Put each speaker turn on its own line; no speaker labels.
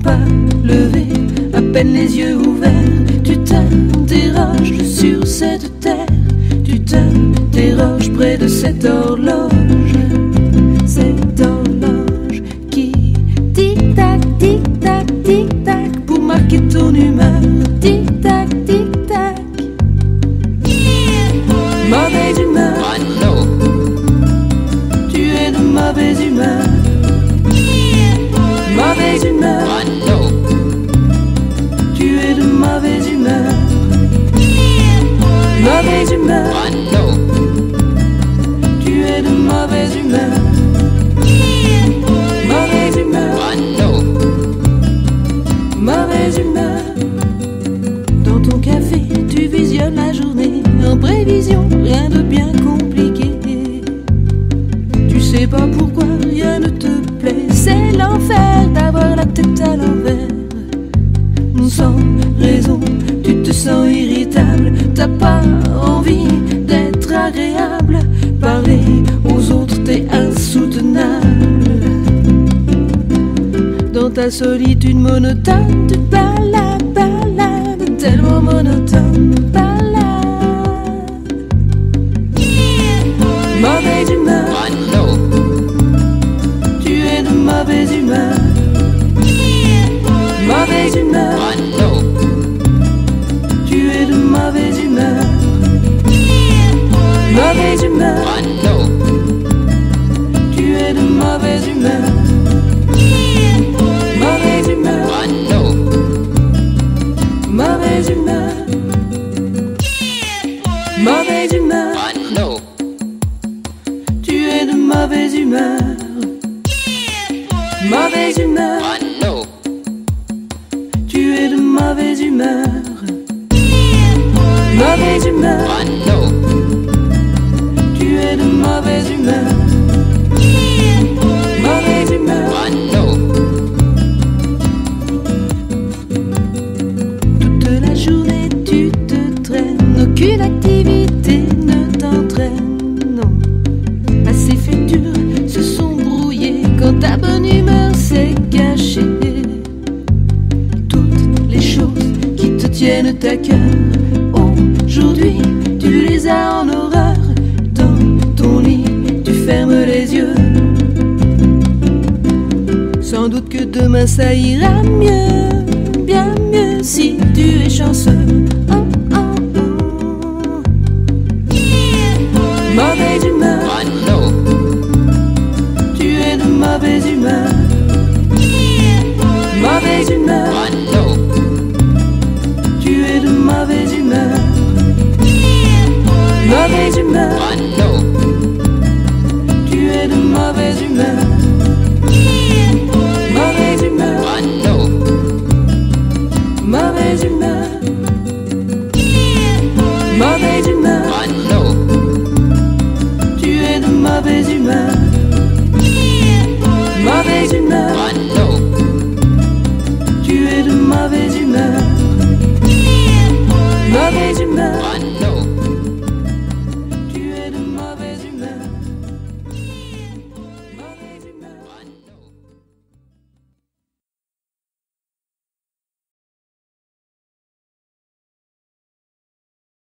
pas levé, à peine les yeux ouverts. Tu t'interroges sur cette terre, tu t'interroges près de cette horloge. Cette horloge qui tic-tac, tic-tac, tic-tac pour marquer ton humeur. Tic-tac, tic-tac. Mauvaise humeur. Tu es de mauvaise humeur. Mauvaise humeur. Mauvaise humeur. Mauvaise humeur,
know.
tu es de mauvaise humeur. Mauvaise humeur,
know.
mauvaise humeur. Dans ton café, tu visionnes la journée en prévision, rien de bien compliqué. Tu sais pas pourquoi rien ne te plaît, c'est l'enfer d'avoir la tête à l'envers. Sans raison, tu te sens irritable, t'as pas envie d'être agréable. Parler aux autres, t'es insoutenable. Dans ta solitude monotone, tu balades, balades, tellement monotone, balade. Mauvaise humeur, tu es de mauvaise humeur. Mauvaise humeur. Mauvaise humeur. Mauvaise tu es de mauvaise humeur. Mauvaise humeur, tu es de mauvaise humeur. Mauvaise humeur, toute la journée tu te traînes, aucune activité tiennent à cœur, aujourd'hui tu les as en horreur. Dans ton lit, tu fermes les yeux. Sans doute que demain ça ira mieux, bien mieux si tu es chanceux. Oh, oh, oh. Mauvaise humeur, tu es de mauvaise humeur. Mauvaise humeur,
9 et du meurt. 9 et.